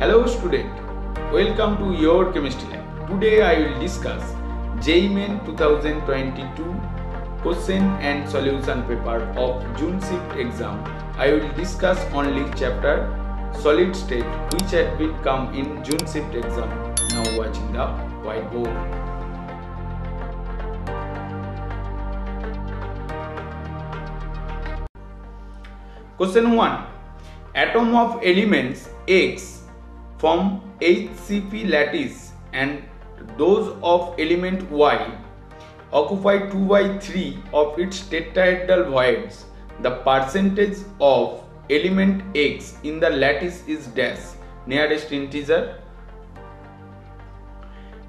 Hello student, welcome to your chemistry lab. Today I will discuss JEE Main 2022 question and solution paper of June shift exam. I will discuss only chapter solid state which been come in June shift exam. Now watching the whiteboard. Question 1. Atom of elements X form HCP lattice and those of element Y occupy 2 by 3 of its tetrahedral voids. The percentage of element X in the lattice is dash nearest integer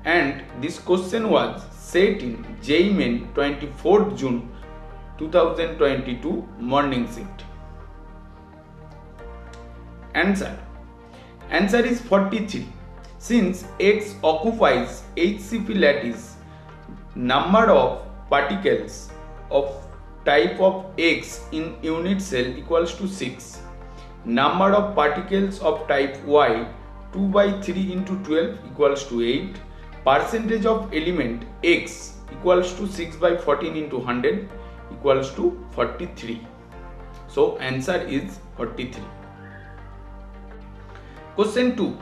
and this question was set in Main 24th June 2022 morning shift. Answer Answer is 43. Since X occupies HCP lattice, number of particles of type of X in unit cell equals to 6. Number of particles of type Y 2 by 3 into 12 equals to 8. Percentage of element X equals to 6 by 14 into 100 equals to 43. So answer is 43. Question 2.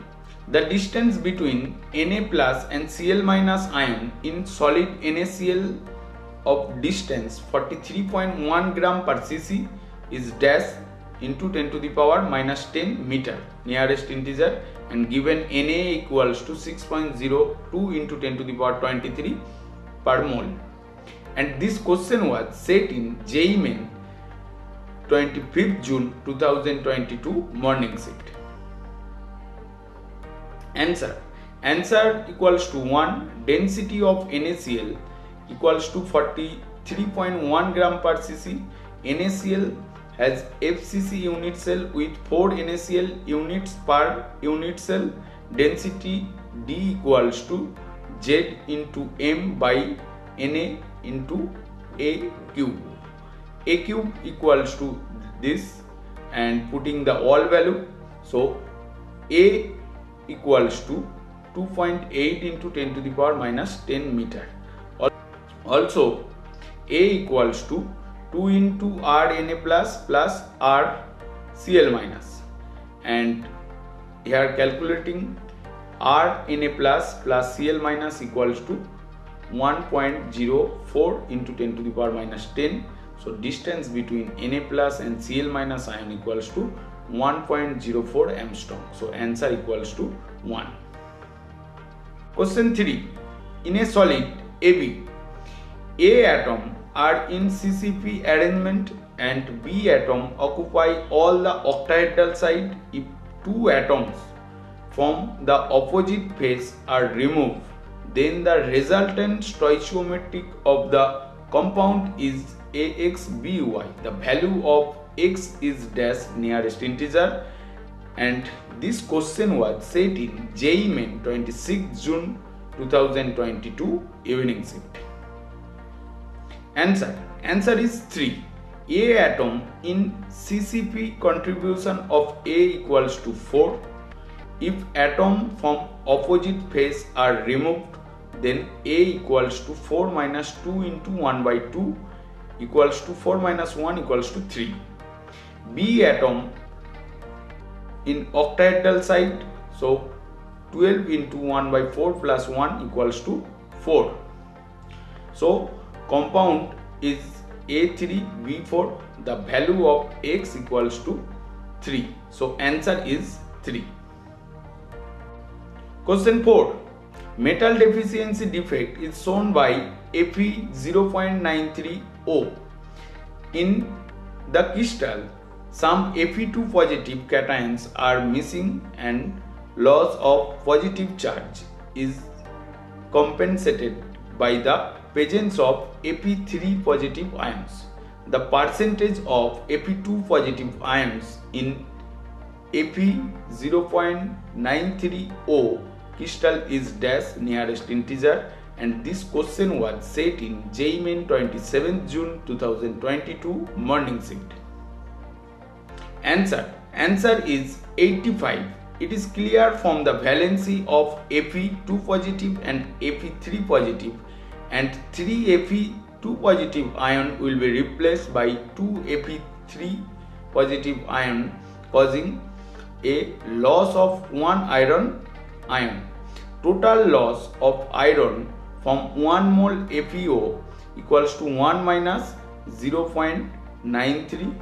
The distance between Na plus and Cl minus ion in solid NaCl of distance 43.1 gram per cc is dash into 10 to the power minus 10 meter nearest integer and given Na equals to 6.02 into 10 to the power 23 per mole. And this question was set in Main 25th June 2022 morning shift. Answer Answer equals to 1 density of NaCl equals to 43.1 gram per cc. NaCl has FCC unit cell with 4 NaCl units per unit cell. Density D equals to Z into M by Na into A cube. A cube equals to this and putting the all value. So A equals to 2.8 into 10 to the power minus 10 meter. Also, A equals to 2 into Rna plus plus RCl minus and here calculating Rna plus plus Cl minus equals to 1.04 into 10 to the power minus 10 so distance between Na plus and Cl minus ion equals to 1.04 Angstrom. So answer equals to 1. Question 3. In a solid AB, A atom are in CCP arrangement and B atom occupy all the octahedral side if two atoms from the opposite face are removed then the resultant stoichiometric of the compound is AXBY. The value of x is dash nearest integer and this question was set in JEE Main 26 June 2022 evening shift. Answer Answer is 3. A atom in CCP contribution of A equals to 4. If atom from opposite face are removed then A equals to 4 minus 2 into 1 by 2 equals to 4 minus 1 equals to 3. B atom in octahedral side so 12 into 1 by 4 plus 1 equals to 4 so compound is A3B4 the value of x equals to 3 so answer is 3 question 4 metal deficiency defect is shown by Fe0.93O in the crystal some Fe2 positive cations are missing and loss of positive charge is compensated by the presence of Fe3 positive ions. The percentage of Fe2 positive ions in Fe0.93O crystal is dash nearest integer and this question was set in JEE 27 June 2022 morning shift. Answer Answer is 85. it is clear from the valency of Fe2 positive and Fe3 positive and 3 Fe2 positive ion will be replaced by 2 Fe3 positive ion causing a loss of 1 iron ion. Total loss of iron from 1 mole FeO equals to 1 minus 0.93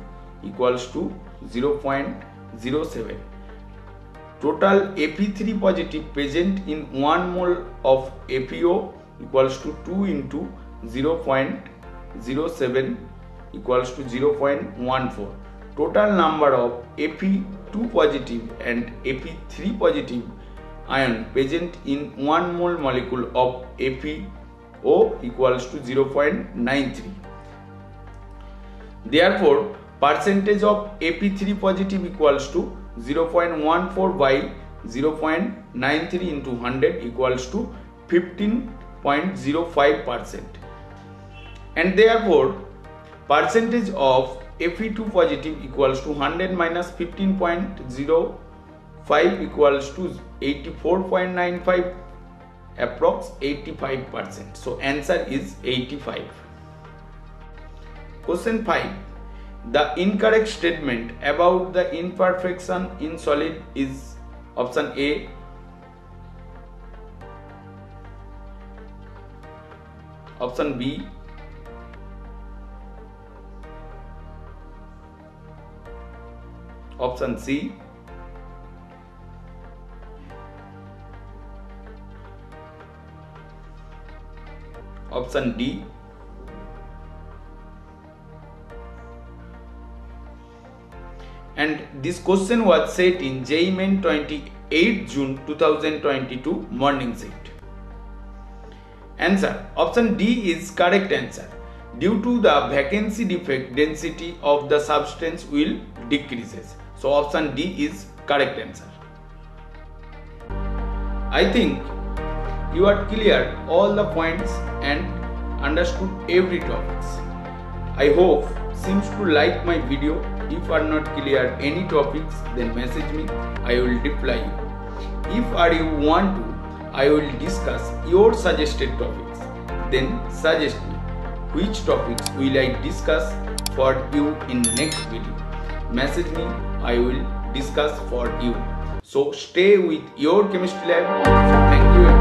equals to 0.07. Total Fe3 positive present in 1 mole of FeO equals to 2 into 0.07 equals to 0.14. Total number of Fe2 positive and Fe3 positive ion present in 1 mole molecule of FeO equals to 0.93. Therefore, percentage of Fe3 positive equals to 0.14 by 0.93 into 100 equals to 15.05 percent and therefore percentage of Fe2 positive equals to 100 minus 15.05 equals to 84.95 approx 85 percent so answer is 85 question 5 the incorrect statement about the imperfection in solid is option A. Option B. Option C. Option D and this question was set in JEE Main 28 June 2022 morning set. Answer option D is correct answer. Due to the vacancy defect density of the substance will decreases. So option D is correct answer. I think you are clear all the points and understood every topics. I hope seems to like my video if are not clear any topics then message me. I will reply you. If are you want to i will discuss your suggested topics. Then suggest me which topics will i discuss for you in next video. Message me i will discuss for you. So stay with your chemistry lab. Thank you